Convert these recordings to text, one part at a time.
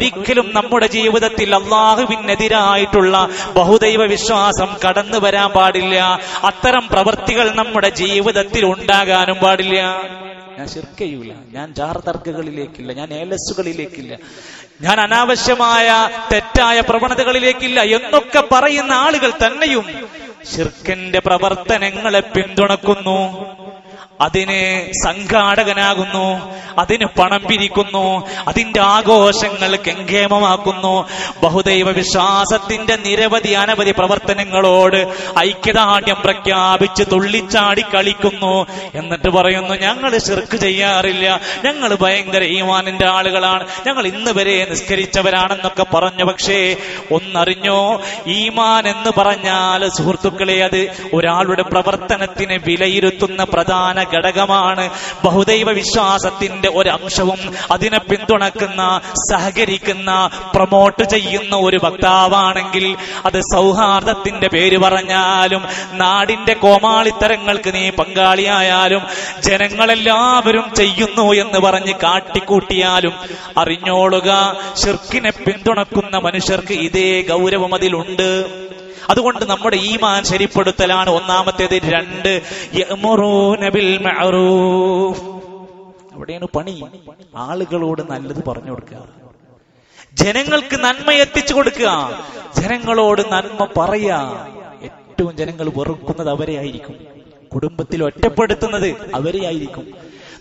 ഒരിക്കലും നമ്മുടെ ജീവിതത്തിൽ അള്ളാഹുവിനെതിരായിട്ടുള്ള ബഹുദൈവ വിശ്വാസം കടന്നു വരാൻ പാടില്ല. അത്തരം പ്രവൃത്തികൾ നമ്മുടെ ജീവിതത്തിൽ ഉണ്ടാകാനും പാടില്ല. ഞാൻ ശിർക്കയൂല. ഞാൻ ജാർതർക്കുകളിലേക്കില്ല ഞാൻ ഏലസുകളിലേക്കില്ല ഞാൻ അനാവശ്യമായ തെറ്റായ പ്രവണതകളിലേക്കില്ല എന്നൊക്കെ പറയുന്ന ആളുകൾ തന്നെയും ശിർക്കന്റെ പ്രവർത്തനങ്ങളെ പിന്തുണക്കുന്നു. അതിന് സംഘാടകനാകുന്നു അതിന് പണം പിരിക്കുന്നു അതിന്റെ ആഘോഷങ്ങൾ കെങ്കേമമാക്കുന്നു. ബഹുദൈവ വിശ്വാസത്തിന്റെ നിരവധി അനവധി പ്രവർത്തനങ്ങളോട് ഐക്യദാർഢ്യം പ്രഖ്യാപിച്ച് തുള്ളിച്ചാടി കളിക്കുന്നു. എന്നിട്ട് പറയുന്നു ഞങ്ങൾ ശിർക്ക് ചെയ്യാറില്ല. ഞങ്ങൾ ഭയങ്കര ഈമാനിന്റെ ആളുകളാണ്. ഞങ്ങൾ ഇന്ന് വരെ നിസ്കരിച്ചവരാണെന്നൊക്കെ പറഞ്ഞു. പക്ഷേ ഒന്നറിഞ്ഞോ? ഈമാൻ എന്ന് പറഞ്ഞാൽ സുഹൃത്തുക്കളെ അത് ഒരാളുടെ പ്രവർത്തനത്തിന് വിലയിരുത്തുന്ന പ്രധാന ഘടകമാണ്. ബഹുദൈവ വിശ്വാസത്തിന്റെ അംശവും അതിനെ പിന്തുണക്കുന്ന സഹകരിക്കുന്ന പ്രൊമോട്ട് ചെയ്യുന്ന ഒരു വക്താവാണെങ്കിൽ അത് സൗഹാർദ്ദത്തിന്റെ പേര് പറഞ്ഞാലും നാടിന്റെ കോമാളിത്തരങ്ങൾക്ക് നീ പങ്കാളിയായാലും ജനങ്ങളെല്ലാവരും ചെയ്യുന്നു എന്ന് പറഞ്ഞ് കാട്ടിക്കൂട്ടിയാലും അറിഞ്ഞോളുക ഷിർക്കിനെ പിന്തുണക്കുന്ന മനുഷ്യർക്ക് ഇതേ ഗൗരവം അതിലുണ്ട്. അതുകൊണ്ട് നമ്മുടെ ഈമാൻ ശരിപ്പെടുത്തലാണ് ഒന്നാമത്തേത്. രണ്ട് ബിൽ മഅറൂഫ്. അവിടെയാണ് പണി. ആളുകളോട് നല്ലത് പറഞ്ഞു കൊടുക്കുക. ജനങ്ങൾക്ക് നന്മ എത്തിച്ചു കൊടുക്കുക. ജനങ്ങളോട് നന്മ പറയാ ഏറ്റവും ജനങ്ങൾ വെറുക്കുന്നത് അവരെ ആയിരിക്കും. കുടുംബത്തിൽ ഒറ്റപ്പെടുത്തുന്നത് അവരെ ആയിരിക്കും.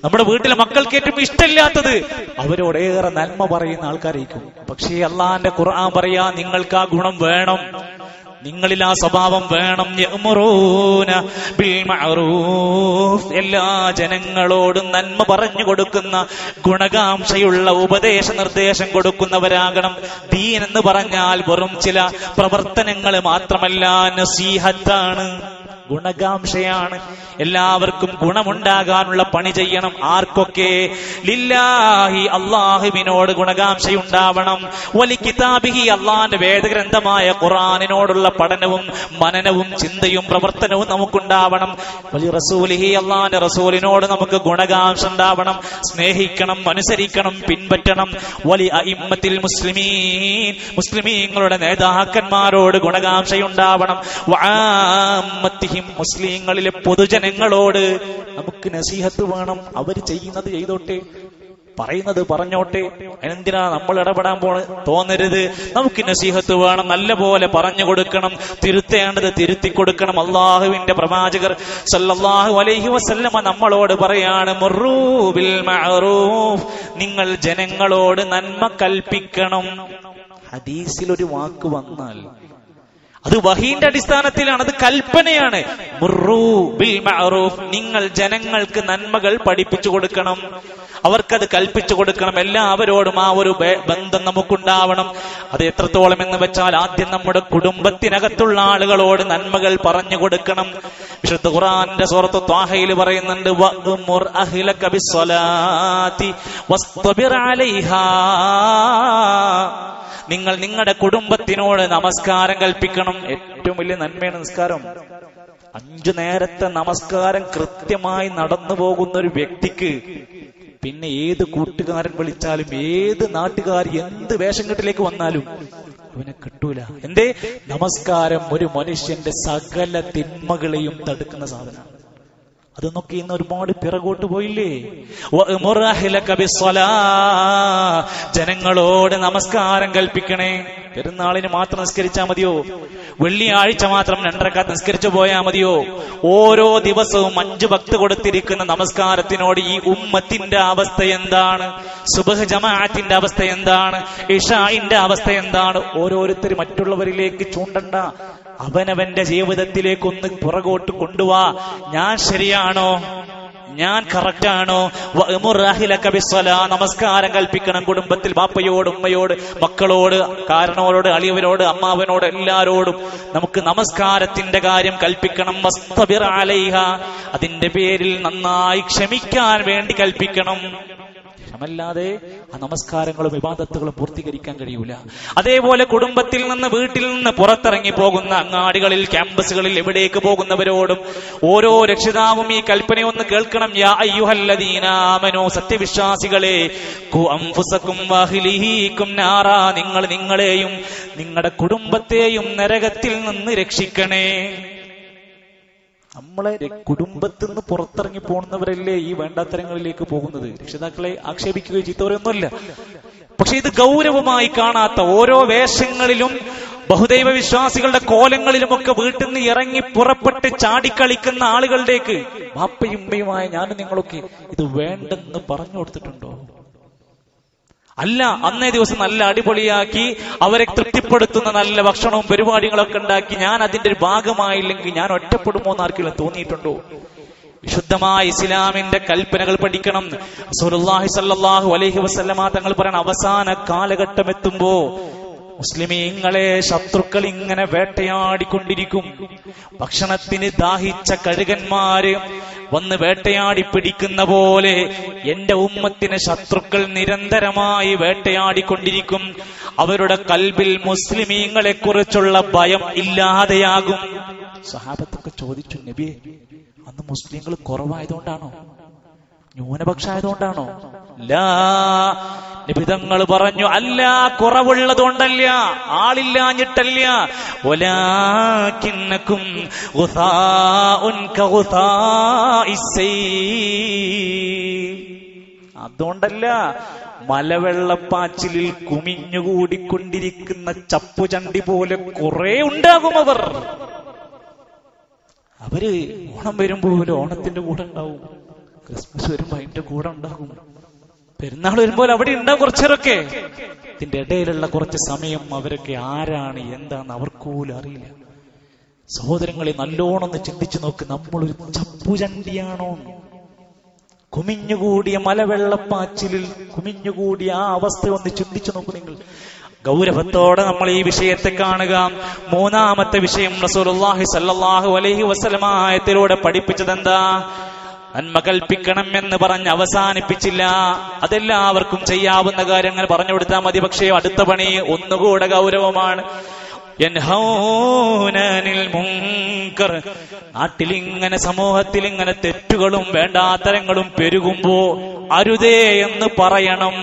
നമ്മുടെ വീട്ടിലെ മക്കൾക്ക് ഏറ്റവും ഇഷ്ടമില്ലാത്തത് അവരോടേറെ നന്മ പറയുന്ന ആൾക്കാരായിരിക്കും. പക്ഷേ അള്ളാന്റെ ഖുർആൻ പറയാ നിങ്ങൾക്ക് ആ ഗുണം വേണം. നിങ്ങളിൽ ആ സ്വഭാവം വേണം എല്ലാ ജനങ്ങളോടും നന്മ പറഞ്ഞു കൊടുക്കുന്ന ഗുണകാംക്ഷയുള്ള ഉപദേശ നിർദ്ദേശം കൊടുക്കുന്നവരാകണം. ദീൻ എന്ന് പറഞ്ഞാൽ വെറും ചില പ്രവർത്തനങ്ങൾ മാത്രമല്ല നസീഹത്താണ്. ഗുണകാംക്ഷയാണ് എല്ലാവർക്കും ഗുണമുണ്ടാകാനുള്ള പണി ചെയ്യണം ആർക്കൊക്കെ? ലില്ലാഹി അള്ളാഹുവിനോട് ഗുണകാംക്ഷയുണ്ടാവണം വലി കിതാബിഹി അള്ളാന്റെ വേദഗ്രന്ഥമായ ഖുറാനിനോടുള്ള പഠനവും മനനവും ചിന്തയും പ്രവർത്തനവും നമുക്കുണ്ടാവണം. വലി റസൂലിഹി അള്ളാന്റെ റസൂലിനോട് നമുക്ക് ഗുണകാംക്ഷ ഉണ്ടാവണം സ്നേഹിക്കണം അനുസരിക്കണം പിൻപറ്റണം. വലി അയിമ്മത്തിൽ മുസ്ലിമീൻ മുസ്ലിമീങ്ങളുടെ നേതാക്കന്മാരോട് ഗുണകാംക്ഷയുണ്ടാവണം വആമ്മത്തിഹിം മുസ്ലിങ്ങളിലെ പൊതുജനങ്ങളോട് നമുക്ക് നസീഹത്ത് വേണം. അവർ ചെയ്യുന്നത് ചെയ്തോട്ടെ? പറയുന്നത് പറഞ്ഞോട്ടെ? എന്തിനാ നമ്മൾ ഇടപെടാൻ പോണ? തോന്നരുത്. നമുക്ക് നസീഹത്ത് വേണം. നല്ല പോലെ പറഞ്ഞു കൊടുക്കണം. തിരുത്തേണ്ടത് തിരുത്തി കൊടുക്കണം. അള്ളാഹുവിന്റെ പ്രവാചകർ സല്ലല്ലാഹു അലൈഹി വസല്ലമ നമ്മളോട് പറയാണ് നിങ്ങൾ ജനങ്ങളോട് നന്മ കൽപ്പിക്കണം. ഹദീസിൽ ഒരു വാക്ക് വന്നാൽ അത് വഹീന്റെ അടിസ്ഥാനത്തിലാണ് അത് കൽപ്പനയാണ്. ബിൽ മഅറൂഫ് നിങ്ങൾ ജനങ്ങൾക്ക് നന്മകൾ പഠിപ്പിച്ചു കൊടുക്കണം. അവർക്കത് കൽപ്പിച്ചു കൊടുക്കണം. എല്ലാവരോടും ആ ഒരു ബന്ധം നമുക്കുണ്ടാവണം. അത് എത്രത്തോളം എന്ന് വെച്ചാൽ ആദ്യം നമ്മുടെ കുടുംബത്തിനകത്തുള്ള ആളുകളോട് നന്മകൾ പറഞ്ഞു കൊടുക്കണം. വിശുദ്ധ ഖുറാന്റെ സുഹൃത്ത് ത്വാഹയിൽ പറയുന്നുണ്ട് അഹ്ലക ബിസ്സലാത്തി അലൈഹാ. നിങ്ങൾ നിങ്ങളുടെ കുടുംബത്തിനോട് നമസ്കാരം കൽപ്പിക്കണം. ഏറ്റവും വലിയ നന്മയാണ് നമസ്കാരം അഞ്ചു നേരത്തെ നമസ്കാരം കൃത്യമായി നടന്നു പോകുന്ന ഒരു വ്യക്തിക്ക് പിന്നെ ഏത് കൂട്ടുകാരൻ വിളിച്ചാലും ഏത് നാട്ടുകാർ എന്ത് വേഷം കെട്ടിലേക്ക് വന്നാലും അവനെ കിട്ടൂല. എന്തേ? നമസ്കാരം ഒരു മനുഷ്യന്റെ സകല തിന്മകളെയും തടുക്കുന്ന സാധനമാണ്. അതൊന്നൊക്കെ ഇന്ന് ഒരുപാട് പിറകോട്ട് പോയില്ലേ. ജനങ്ങളോട് നമസ്കാരം കൽപ്പിക്കണേ. പെരുന്നാളിന് മാത്രം നിസ്കരിച്ചാൽ മതിയോ? വെള്ളിയാഴ്ച മാത്രം രണ്ടരക്കാത്ത് നിസ്കരിച്ചു പോയാൽ മതിയോ? ഓരോ ദിവസവും അഞ്ച് ഭക്ത് കൊടുത്തിരിക്കുന്ന നമസ്കാരത്തിനോട് ഈ ഉമ്മത്തിന്റെ അവസ്ഥ എന്താണ്? സുബഹ് ജമാഅത്തിന്റെ അവസ്ഥ എന്താണ്? ഇഷായിന്റെ അവസ്ഥ എന്താണ്? ഓരോരുത്തർ മറ്റുള്ളവരിലേക്ക് ചൂണ്ടണ്ട. അവനവന്റെ ജീവിതത്തിലേക്ക് ഒന്ന് പുറകോട്ട് കൊണ്ടുവാ. ഞാൻ ശരിയാണോ? ഞാൻ കറക്റ്റ് ആണോ നമസ്കാരം കൽപ്പിക്കണം കുടുംബത്തിൽ ബാപ്പയോട് ഉമ്മയോട് മക്കളോട് കാരണവരോട് അളിയവരോട് അമ്മാവനോട് എല്ലാരോടും. നമുക്ക് നമസ്കാരത്തിന്റെ കാര്യം കൽപ്പിക്കണം. അലൈഹ. അതിന്റെ പേരിൽ നന്നായി ക്ഷമിക്കാൻ വേണ്ടി കൽപ്പിക്കണം. ക്ഷമല്ലാതെ ആ നമസ്കാരങ്ങളും വിവാദത്തുകളും പൂർത്തീകരിക്കാൻ കഴിയൂല. അതേപോലെ കുടുംബത്തിൽ നിന്ന് വീട്ടിൽ നിന്ന് പുറത്തിറങ്ങി പോകുന്ന അങ്ങാടികളിൽ ക്യാമ്പസുകളിൽ എവിടേക്ക് പോകുന്നവരോടും ഓരോ രക്ഷിതാവും ഈ കൽപ്പനയൊന്ന് കേൾക്കണം. യാ അയ്യുഹല്ലദീനാമനോ സത്യവിശ്വാസികളെ നിങ്ങൾ നിങ്ങളെയും നിങ്ങളുടെ കുടുംബത്തെയും നരകത്തിൽ നിന്ന് രക്ഷിക്കണേ. നമ്മളെ കുടുംബത്തിൽ നിന്ന് പുറത്തിറങ്ങി പോകുന്നവരല്ലേ ഈ വേണ്ടാത്തരങ്ങളിലേക്ക് പോകുന്നത്? രക്ഷിതാക്കളെ ആക്ഷേപിക്കുകയോ ചെയ്തവരൊന്നുമല്ല. പക്ഷെ ഇത് ഗൗരവമായി കാണാത്ത ഓരോ വേഷങ്ങളിലും ബഹുദൈവ വിശ്വാസികളുടെ കോലങ്ങളിലുമൊക്കെ വീട്ടിൽ നിന്ന് ഇറങ്ങി പുറപ്പെട്ട് ചാടിക്കളിക്കുന്ന ആളുകളിലേക്ക് ബാപ്പയും ഉമ്മയുമായ ഞാനും നിങ്ങളൊക്കെ ഇത് വേണ്ടെന്ന് പറഞ്ഞു കൊടുത്തിട്ടുണ്ടോ? അല്ല അന്നേ ദിവസം നല്ല അടിപൊളിയാക്കി അവരെ തൃപ്തിപ്പെടുത്തുന്ന നല്ല ഭക്ഷണവും പരിപാടികളൊക്കെ ഉണ്ടാക്കി ഞാൻ അതിന്റെ ഒരു ഭാഗമായില്ലെങ്കിൽ ഞാൻ ഒറ്റപ്പെടുമോ എന്ന് തോന്നിയിട്ടുണ്ടോ? വിശുദ്ധമായ ഇസ്ലാമിന്റെ കൽപ്പനകൾ പഠിക്കണം. റസൂലുള്ളാഹി സല്ലാഹു അലഹി വസല്ലമ തങ്ങൾ പറയുന്ന അവസാന കാലഘട്ടം എത്തുമ്പോ മുസ്ലിമീങ്ങളെ ശത്രുക്കൾ ഇങ്ങനെ വേട്ടയാടിക്കൊണ്ടിരിക്കും. ഭക്ഷണത്തിന് ദാഹിച്ച കഴുകന്മാര് വന്ന് വേട്ടയാടി പിടിക്കുന്ന പോലെ എന്റെ ഉമ്മത്തിന് ശത്രുക്കൾ നിരന്തരമായി വേട്ടയാടിക്കൊണ്ടിരിക്കും. അവരുടെ കൽബിൽ മുസ്ലിമീങ്ങളെ കുറിച്ചുള്ള ഭയം ഇല്ലാതെയാകും. സഹാബത്തൊക്കെ ചോദിച്ചു നബിയെ അന്ന് മുസ്ലിങ്ങൾ കുറവായതുകൊണ്ടാണോ? ന്യൂനപക്ഷമായതുകൊണ്ടാണോ ലാ. നിബിതങ്ങൾ പറഞ്ഞു അല്ല കുറവുള്ളതുകൊണ്ടല്ല ആളില്ലാഞ്ഞിട്ടല്ല. ഒലാക്കിന്നക്കും. അതുകൊണ്ടല്ല മലവെള്ളപ്പാച്ചിലിൽ കുമിഞ്ഞുകൂടിക്കൊണ്ടിരിക്കുന്ന ചപ്പുചണ്ടി പോലെ കുറെ ഉണ്ടാകും അവർ. അവർ ഓണം വരുമ്പോൾ ഓണത്തിന്റെ കൂടെ ഉണ്ടാവും. ക്രിസ്മസ് വരുമ്പോ അതിന്റെ കൂടെ ഉണ്ടാകും. പെരുന്നാൾ വരുമ്പോൾ അവിടെ ഉണ്ടാവും കുറച്ചേരൊക്കെ. ഇതിന്റെ ഇടയിലുള്ള കുറച്ച് സമയം അവരൊക്കെ ആരാണ് എന്താന്ന് അവർക്കൂലും അറിയില്ല. സഹോദരങ്ങളെ നല്ലോണമെന്ന് ചിന്തിച്ചു നോക്ക് നമ്മളൊരു ചപ്പുചണ്ടിയാണോ? കുമിഞ്ഞുകൂടിയ മലവെള്ളപ്പാച്ചിലിൽ കുമിഞ്ഞുകൂടിയ ആ അവസ്ഥ ഒന്ന് ചിന്തിച്ചു നോക്ക് നിങ്ങൾ. ഗൗരവത്തോടെ നമ്മൾ ഈ വിഷയത്തെ കാണുക. മൂന്നാമത്തെ വിഷയം റസൂലുള്ളാഹി സല്ലല്ലാഹു അലൈഹി വസല്ലമ ആയത്തിലൂടെ പഠിപ്പിച്ചത് എന്താ നന്മ കൽപ്പിക്കണം എന്ന് പറഞ്ഞ് അവസാനിപ്പിച്ചില്ല. അതെല്ലാവർക്കും ചെയ്യാവുന്ന കാര്യങ്ങൾ പറഞ്ഞു കൊടുത്താൽ മതി. പക്ഷേ അടുത്ത പണി ഒന്നുകൂടെ ഗൗരവമാണ്. നാട്ടിൽ നാട്ടിലിങ്ങനെ സമൂഹത്തിൽ ഇങ്ങനെ തെറ്റുകളും വേണ്ടാത്തരങ്ങളും പെരുകുമ്പോ അരുതേ എന്ന് പറയണം.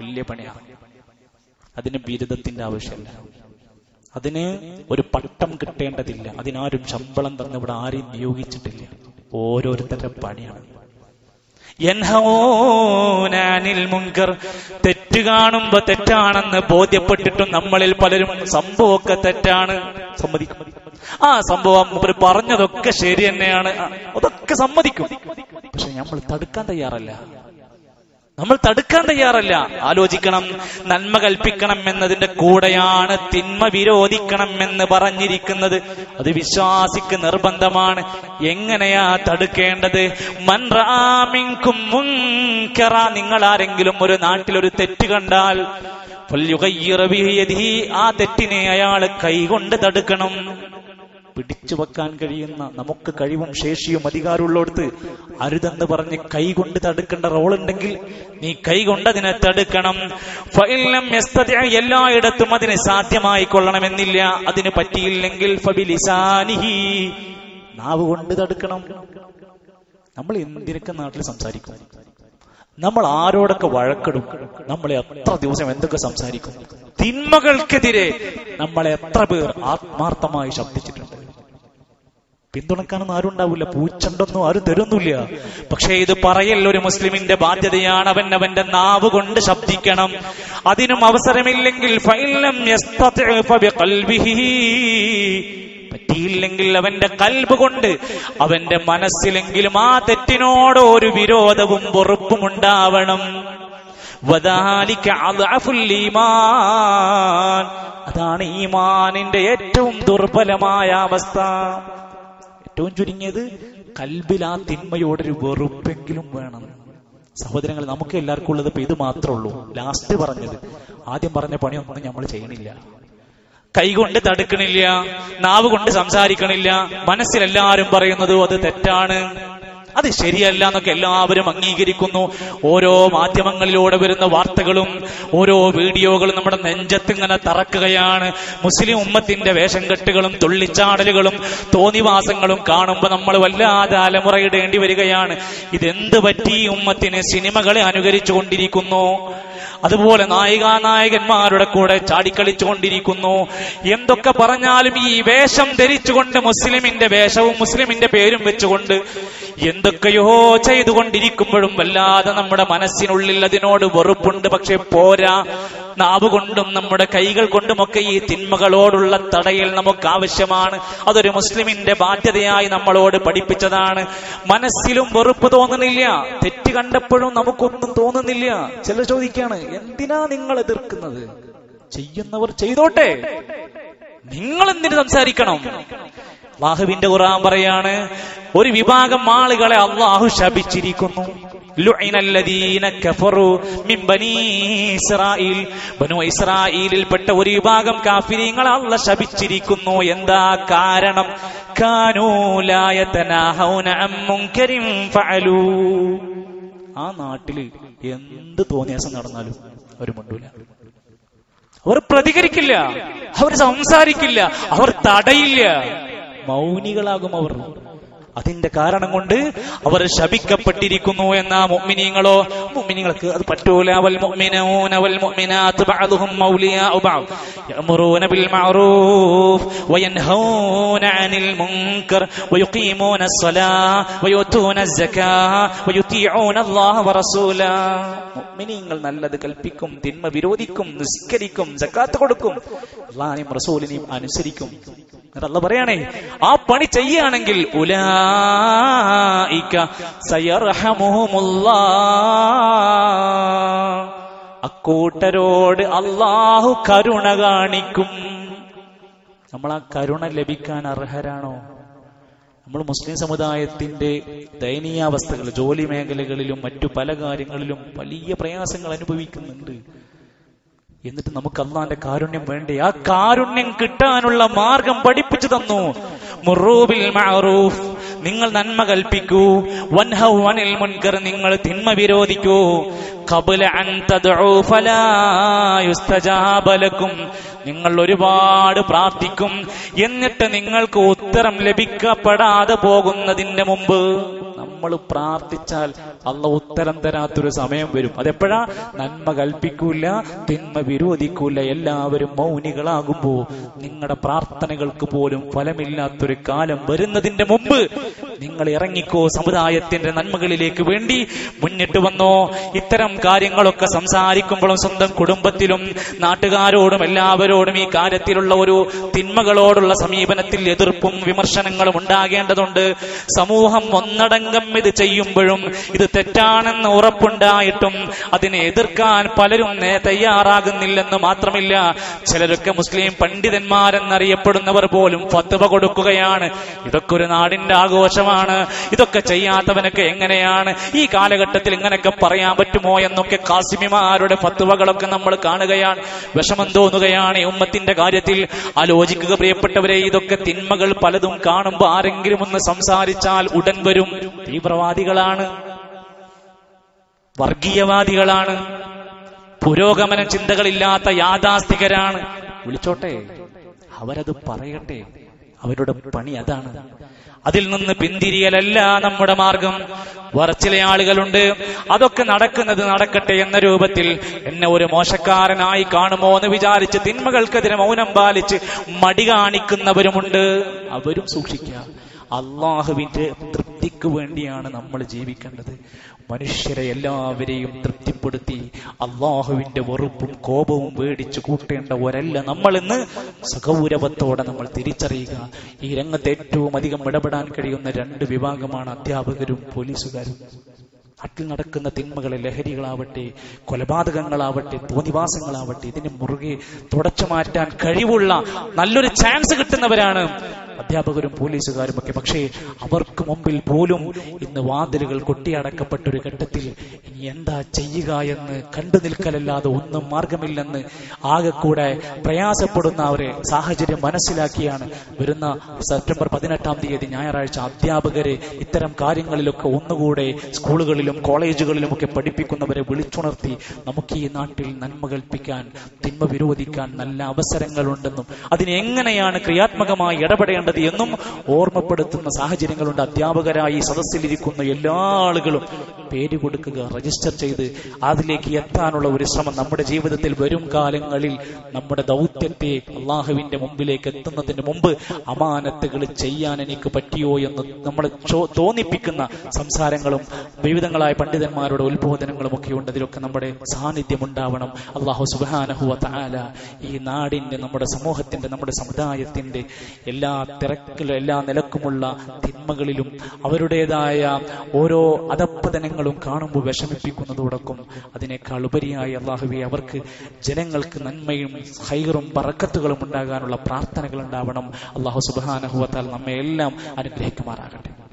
വലിയ പണിയാണ് അതിന് ബിരുദത്തിന്റെ ആവശ്യമില്ല. അതിന് ഒരു പട്ടം കിട്ടേണ്ടതില്ല. അതിനാരും ശമ്പളം തന്നെ ഇവിടെ ആരെയും നിയോഗിച്ചിട്ടില്ല. ഓരോരുത്തരുടെ പണിയാണ്. മുങ്കർ തെറ്റ് കാണുമ്പോ തെറ്റാണെന്ന് ബോധ്യപ്പെട്ടിട്ടും നമ്മളിൽ പലരും സംഭവമൊക്കെ തെറ്റാണ്. സമ്മതിക്കും. ആ സംഭവം പറഞ്ഞതൊക്കെ ശരി തന്നെയാണ്. അതൊക്കെ സമ്മതിക്കും. പക്ഷെ നമ്മൾ തടുക്കാൻ തയ്യാറല്ല. നമ്മൾ തടുക്കാൻ തയ്യാറല്ല. ആലോചിക്കണം. നന്മ കൽപ്പിക്കണം എന്നതിന്റെ കൂടെയാണ് തിന്മ വിരോധിക്കണം എന്ന് പറഞ്ഞിരിക്കുന്നത്. അത് വിശ്വാസിക്ക് നിർബന്ധമാണ്. എങ്ങനെയാ തടുക്കേണ്ടത്? മൻറാമിങ്കും നിങ്ങൾ ആരെങ്കിലും ഒരു നാട്ടിൽ ഒരു തെറ്റ് കണ്ടാൽ ആ തെറ്റിനെ അയാൾ കൈകൊണ്ട് തടുക്കണം. പിടിച്ചു വെക്കാൻ കഴിയുന്ന നമുക്ക് കഴിവും ശേഷിയും അധികാരമുള്ളടത്ത് അരുതെന്ന് പറഞ്ഞ് കൈകൊണ്ട് തടുക്കേണ്ട റോൾ ഉണ്ടെങ്കിൽ നീ കൈകൊണ്ട് അതിനെ തടുക്കണം. എല്ലായിടത്തും അതിനെ സാധ്യമായി കൊള്ളണമെന്നില്ല. അതിന് പറ്റിയില്ലെങ്കിൽ ഫബിലിസാനിഹി. നാവ് കൊണ്ട് തടുക്കണം. നമ്മൾ എന്തിനൊക്കെ നാട്ടിൽ സംസാരിക്കും? നമ്മൾ ആരോടൊക്കെ വഴക്കിടും? നമ്മളെ എത്ര ദിവസം എന്തൊക്കെ സംസാരിക്കും? തിന്മകൾക്കെതിരെ നമ്മളെ എത്ര പേർ ആത്മാർത്ഥമായി ശബ്ദിച്ചിട്ടുണ്ട്? പിന്തുണക്കാനൊന്നും ആരും ഉണ്ടാവില്ല. പൂച്ചണ്ടൊന്നും ആരും തരുന്നില്ല. പക്ഷേ ഇത് പറയൽ ഒരു മുസ്ലിമിന്റെ ബാധ്യതയാണ്. അവൻ അവന്റെ നാവ് കൊണ്ട് ശബ്ദിക്കണം. അതിനും അവസരമില്ലെങ്കിൽ. പറ്റിയില്ലെങ്കിൽ അവന്റെ കൽബ് കൊണ്ട് അവന്റെ മനസ്സിലെങ്കിലും ആ തെറ്റിനോട് ഒരു വിരോധവും വെറുപ്പും ഉണ്ടാവണം. അതാണ് ഈമാനിന്റെ ഏറ്റവും ദുർബലമായ അവസ്ഥ. ഏറ്റവും ചുരുങ്ങിയത് കൽബിൽ ആ തിന്മയോടൊരു വെറുപ്പെങ്കിലും വേണം. സഹോദരങ്ങൾ നമുക്ക് എല്ലാവർക്കും ഉള്ളത് ഇപ്പൊ ഇത് മാത്രമേ ഉള്ളൂ. ലാസ്റ്റ് പറഞ്ഞത്. ആദ്യം പറഞ്ഞ പണിയൊന്നും നമ്മൾ ചെയ്യണില്ല. കൈകൊണ്ട് തടുക്കണില്ല നാവ് കൊണ്ട് സംസാരിക്കണില്ല. മനസ്സിലെല്ലാരും പറയുന്നത് അത് തെറ്റാണ്. അത് ശരിയല്ല എന്നൊക്കെ എല്ലാവരും അംഗീകരിക്കുന്നു. ഓരോ മാധ്യമങ്ങളിലൂടെ വരുന്ന വാർത്തകളും ഓരോ വീഡിയോകളും നമ്മുടെ നെഞ്ചത്ത് ഇങ്ങനെ തറക്കുകയാണ്. മുസ്ലിം ഉമ്മത്തിന്റെ വേഷം കെട്ടുകളും തുള്ളിച്ചാടലുകളും തോന്നിവാസങ്ങളും കാണുമ്പോൾ നമ്മൾ വല്ലാതെ അലമുറയിടേണ്ടി വരികയാണ്. ഇതെന്ത് പറ്റി ഉമ്മത്തിന്? സിനിമകളെ അനുകരിച്ചു കൊണ്ടിരിക്കുന്നു അതുപോലെ നായികാ നായകന്മാരുടെ കൂടെ ചാടിക്കളിച്ചുകൊണ്ടിരിക്കുന്നു. എന്തൊക്കെ പറഞ്ഞാലും ഈ വേഷം ധരിച്ചുകൊണ്ട് മുസ്ലിമിന്റെ വേഷവും മുസ്ലിമിന്റെ പേരും വെച്ചുകൊണ്ട് എന്തൊക്കെയോ ചെയ്തുകൊണ്ടിരിക്കുമ്പോഴും വല്ലാതെ നമ്മുടെ മനസ്സിനുള്ളിൽ അതിനോട് വെറുപ്പുണ്ട്. പക്ഷെ പോരാ. നാവ് കൊണ്ടും നമ്മുടെ കൈകൾ കൊണ്ടുമൊക്കെ ഈ തിന്മകളോടുള്ള തടയിൽ നമുക്ക് ആവശ്യമാണ് അതൊരു മുസ്ലിമിന്റെ ബാധ്യതയായി നമ്മളോട് പഠിപ്പിച്ചതാണ്. മനസ്സിലും വെറുപ്പ് തോന്നുന്നില്ല. തെറ്റ് കണ്ടപ്പോഴും നമുക്കൊന്നും തോന്നുന്നില്ല. ചില ചോദിക്കാണ് എന്തിനാ നിങ്ങൾ എതിർക്കുന്നത്? ചെയ്യുന്നവർ ചെയ്തോട്ടെ. നിങ്ങൾ എന്തിനു സംസാരിക്കണം? അള്ളാഹുവിന്റെ ഖുർആൻ പറയാണ് ഒരു വിഭാഗം ആളുകളെ അള്ളാഹു ശപിച്ചിരിക്കുന്നു. ഇസ്രായേലിൽപ്പെട്ട ഒരു വിഭാഗം കാഫിരീങ്ങളെ അള്ള ശപിച്ചിരിക്കുന്നു. എന്താ കാരണം? കാനൂലായ ലാ കരിം ഫഅലൂ. ആ നാട്ടിൽ എന്ത് തോന്നിയാസം നടന്നാലും അവർ മുണ്ടൂല. അവർ പ്രതികരിക്കില്ല അവർ സംസാരിക്കില്ല അവർ തടയില്ല. മൗനികളാകും അവർ. അതിന്റെ കാരണം കൊണ്ട് അവർ ശപിക്കപ്പെട്ടിരിക്കുന്നു എന്ന മുഅ്മിനീങ്ങളോ മുഅ്മിനീങ്ങൾക്ക് അത് പറ്റൂല വൽ മുഅ്മിനൂന വൽ മുഅ്മിനാത്ത് ബഅദുഹും മൗലിയാഉ ബഅദ് യഅമുറൂന ബിൽ മഅറൂഫ് വയൻഹൂന അനിൽ മുൻകർ വയുഖീമൂന الصلاة ويؤتون الزكاة ويطيعون الله ورسوله മുഅ്മിനീങ്ങൾ നല്ലത് കൽപ്പിക്കും തിന്മ വിരോധിക്കും നിസ്കരിക്കും സക്കാത്ത് കൊടുക്കും അള്ളാഹിനെയും റസൂലിനെയും അനുസരിക്കും എന്നിട്ട് അല്ല പറയണേ ആ പണി ചെയ്യുകയാണെങ്കിൽ സയർഹമുഹുമുല്ലാ അക്കൂട്ടരോട് അള്ളാഹു കരുണ കാണിക്കും. നമ്മൾ ആ കരുണ ലഭിക്കാൻ അർഹരാണോ? നമ്മൾ മുസ്ലിം സമുദായത്തിന്റെ ദയനീയാവസ്ഥകൾ ജോലി മേഖലകളിലും മറ്റു പല കാര്യങ്ങളിലും വലിയ പ്രയാസങ്ങൾ അനുഭവിക്കുന്നുണ്ട്. എന്നിട്ട് നമുക്ക് അള്ളാന്റെ കാരുണ്യം വേണ്ടേ? ആ കാരുണ്യം കിട്ടാനുള്ള മാർഗം പഠിപ്പിച്ചു തന്നു. മുറൂബിൽ മഅറൂഫ് നിങ്ങൾ നന്മ കൽപ്പിക്കൂ. വൻഹൗ മുൻകർ നിങ്ങൾ തിന്മ വിരോധിക്കൂ. കബുല അൻ തദ്ഉ ഫലാ യുസ്തജാബ ലക്കും. നിങ്ങൾ ഒരുപാട് പ്രാർത്ഥിക്കും. എന്നിട്ട് നിങ്ങൾക്ക് ഉത്തരം ലഭിക്കപ്പെടാതെ പോകുന്നതിന്റെ മുമ്പ് നമ്മൾ പ്രാർത്ഥിച്ചാൽ അള്ള ഉത്തരം തരാത്തൊരു സമയം വരും. അതെപ്പോഴാ? നന്മ കൽപ്പിക്കൂല തിന്മ വിരോധിക്കൂല എല്ലാവരും മൗനികളാകുമ്പോ നിങ്ങളുടെ പ്രാർത്ഥനകൾക്ക് പോലും ഫലമില്ലാത്തൊരു കാലം വരുന്നതിന്റെ മുമ്പ് നിങ്ങൾ ഇറങ്ങിക്കോ സമുദായത്തിന്റെ നന്മകളിലേക്ക് വേണ്ടി മുന്നിട്ട് വന്നോ. ഇത്തരം കാര്യങ്ങളൊക്കെ സംസാരിക്കുമ്പോഴും സ്വന്തം കുടുംബത്തിലും നാട്ടുകാരോടും എല്ലാവരോടും ഈ കാര്യത്തിലുള്ള ഒരു തിന്മകളോടുള്ള സമീപനത്തിൽ എതിർപ്പും വിമർശനങ്ങളും ഉണ്ടാകേണ്ടതുണ്ട്. സമൂഹം ഒന്നടങ്കം ഇത് ചെയ്യുമ്പോഴും ഇത് തെറ്റാണെന്ന് ഉറപ്പുണ്ടായിട്ടും അതിനെ എതിർക്കാൻ പലരും തയ്യാറാകുന്നില്ലെന്ന് മാത്രമില്ല. ചിലരൊക്കെ മുസ്ലിം പണ്ഡിതന്മാരെന്നറിയപ്പെടുന്നവർ പോലും ഫത്വ കൊടുക്കുകയാണ്. ഇതൊക്കെ ഒരു നാടിന്റെ ആഘോഷമാണ്. ഇതൊക്കെ ചെയ്യാത്തവനൊക്കെ എങ്ങനെയാണ്? ഈ കാലഘട്ടത്തിൽ ഇങ്ങനെയൊക്കെ പറയാൻ പറ്റുമോ എന്നൊക്കെ കാസിമിമാരുടെ ഫത്വകളൊക്കെ നമ്മൾ കാണുകയാണ്. വിഷമം തോന്നുകയാണ് ഈ ഉമ്മത്തിന്റെ കാര്യത്തിൽ. ആലോചിക്കുക പ്രിയപ്പെട്ടവരെ ഇതൊക്കെ തിന്മകൾ പലതും കാണുമ്പോൾ ആരെങ്കിലും ഒന്ന് സംസാരിച്ചാൽ ഉടൻ വരും. തീവ്രവാദികളാണ് വർഗീയവാദികളാണ് പുരോഗമന ചിന്തകളില്ലാത്ത യാഥാസ്ഥികരാണ്. വിളിച്ചോട്ടെ അവരത് പറയട്ടെ. അവരുടെ പണി അതാണ്. അതിൽ നിന്ന് പിന്തിരിയലല്ല നമ്മുടെ മാർഗം. വറച്ചിലെ ആളുകളുണ്ട്. അതൊക്കെ നടക്കുന്നത് നടക്കട്ടെ എന്ന രൂപത്തിൽ എന്നെ ഒരു മോശക്കാരനായി കാണുമോ എന്ന് വിചാരിച്ച് തിന്മകൾക്കെതിരെ മൗനം പാലിച്ച് മടി കാണിക്കുന്നവരുമുണ്ട്. അവരും സൂക്ഷിക്കുക. അള്ളാഹുവിന്റെ തൃപ്തിക്ക് വേണ്ടിയാണ് നമ്മൾ ജീവിക്കേണ്ടത്. മനുഷ്യരെ എല്ലാവരെയും തൃപ്തിപ്പെടുത്തി അള്ളാഹുവിന്റെ വെറുപ്പും കോപവും മേടിച്ചു കൂട്ടേണ്ടവരല്ല നമ്മളെന്ന് സഗൗരവത്തോടെ നമ്മൾ തിരിച്ചറിയുക. ഈ രംഗത്ത് ഏറ്റവും അധികം ഇടപെടാൻ കഴിയുന്ന രണ്ട് വിഭാഗമാണ് അധ്യാപകരും പോലീസുകാരും. നാട്ടിൽ നടക്കുന്ന തിന്മകളെ ലഹരികളാവട്ടെ കൊലപാതകങ്ങളാവട്ടെ തോന്നിവാസങ്ങളാവട്ടെ ഇതിനെ മുറുകെ തുടച്ചു മാറ്റാൻ കഴിവുള്ള നല്ലൊരു ചാൻസ് കിട്ടുന്നവരാണ് അധ്യാപകരും പോലീസുകാരും ഒക്കെ പക്ഷേ അവർക്ക് മുമ്പിൽ പോലും ഇന്ന് വാതിലുകൾ കൊട്ടിയടക്കപ്പെട്ട ഒരു ഘട്ടത്തിൽ ഇനി എന്താ ചെയ്യുക എന്ന് കണ്ടു നിൽക്കലല്ലാതെ ഒന്നും മാർഗമില്ലെന്ന് ആകെ കൂടെ പ്രയാസപ്പെടുന്ന അവരെ സാഹചര്യം മനസ്സിലാക്കിയാണ് വരുന്ന സെപ്റ്റംബർ പതിനെട്ടാം തീയതി ഞായറാഴ്ച അധ്യാപകരെ ഇത്തരം കാര്യങ്ങളിലൊക്കെ ഒന്നുകൂടെ സ്കൂളുകളിലും കോളേജുകളിലും ഒക്കെ പഠിപ്പിക്കുന്നവരെ വിളിച്ചുണർത്തി നമുക്ക് ഈ നാട്ടിൽ നന്മ കൽപ്പിക്കാൻ തിന്മ വിരോധിക്കാൻ നല്ല അവസരങ്ങളുണ്ടെന്നും അതിനെങ്ങനെയാണ് ക്രിയാത്മകമായി ഇടപെടേണ്ടത് എന്നും ഓർമ്മപ്പെടുത്തുന്ന സാഹചര്യങ്ങളുണ്ട്. അധ്യാപകരായി സദസ്സിലിരിക്കുന്ന എല്ലാ ആളുകളും പേര് കൊടുക്കുക രജിസ്റ്റർ ചെയ്ത് അതിലേക്ക് എത്താനുള്ള ഒരു ശ്രമം നമ്മുടെ ജീവിതത്തിൽ വരും കാലങ്ങളിൽ നമ്മുടെ ദൗത്യത്തെ അള്ളാഹുവിന്റെ മുമ്പിലേക്ക് എത്തുന്നതിന് മുമ്പ് അമാനത്തുകൾ ചെയ്യാൻ എനിക്ക് പറ്റിയോ എന്ന് നമ്മൾ തോന്നിപ്പിക്കുന്ന സംസാരങ്ങളും വിവിധങ്ങളായ പണ്ഡിതന്മാരുടെ ഉത്ബോധനങ്ങളും ഒക്കെ ഉണ്ട്. അതിലൊക്കെ നമ്മുടെ സാന്നിധ്യം ഉണ്ടാവണം. അള്ളാഹു സുബാനഹുവ താല ഈ നാടിന്റെ നമ്മുടെ സമൂഹത്തിന്റെ നമ്മുടെ സമുദായത്തിന്റെ എല്ലാ തിരക്കിലും എല്ലാ നിലക്കുമുള്ള തിന്മകളിലും അവരുടേതായ ഓരോ അധപ്പതനങ്ങളും കാണുമ്പോൾ വിഷമിപ്പിക്കുന്നതോടൊപ്പം അതിനേക്കാൾ ഉപരിയായി അള്ളാഹുവെ അവർക്ക് ജനങ്ങൾക്ക് നന്മയും ഹൈറും പറക്കത്തുകളും ഉണ്ടാകാനുള്ള പ്രാർത്ഥനകൾ ഉണ്ടാവണം. അള്ളാഹു സുബാനഹുവത്താൽ നമ്മെ എല്ലാം അനുഗ്രഹിക്കുമാറാകട്ടെ.